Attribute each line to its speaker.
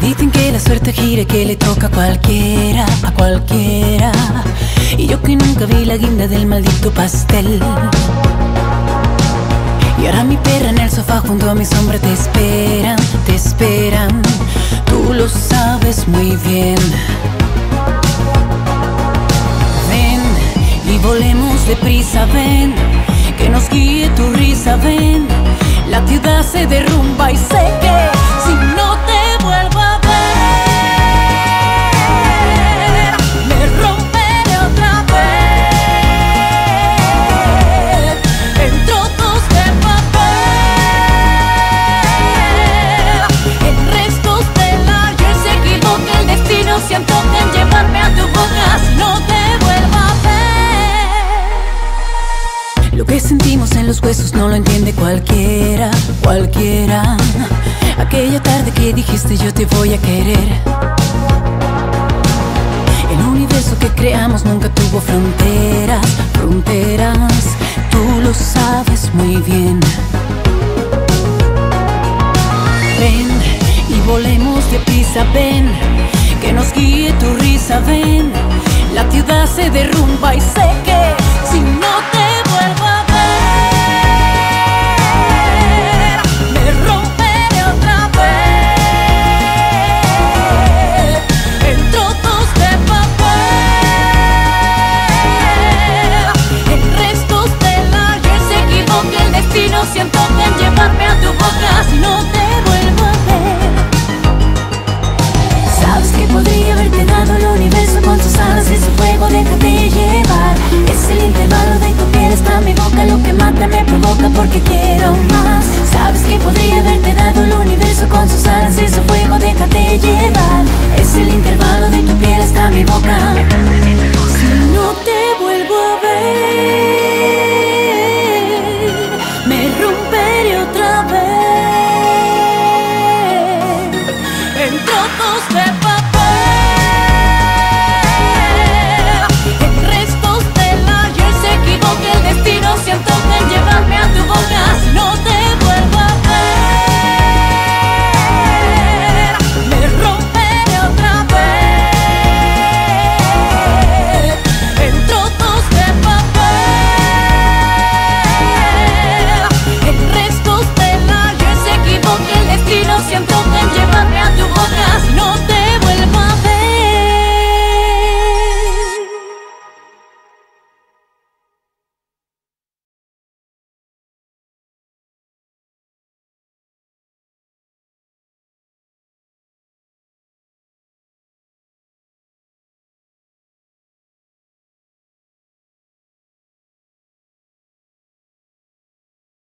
Speaker 1: Me dicen que la suerte gira que le toca a cualquiera, a cualquiera. Y yo que nunca vi la guinda del maldito pastel. Y ahora mi perra en el sofá junto a mi sombra te esperan, te esperan. Tú lo sabes muy bien. Ven y volemos deprisa, ven. Que nos guíe tu risa, ven. La ciudad se derrumba y sé que que sentimos en los huesos no lo entiende cualquiera, cualquiera. Aquella tarde que dijiste yo te voy a querer. El universo que creamos nunca tuvo fronteras, fronteras. Tú lo sabes muy bien. Ven y volemos de prisa, ven. Que nos guíe tu risa, ven. Sabes que podría haberte dado el universo con sus alas Ese fuego déjate llevar. Es el intervalo de tu piel hasta mi boca. Si no te vuelvo a ver Me romperé otra vez.